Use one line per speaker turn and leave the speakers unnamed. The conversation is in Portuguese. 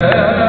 É.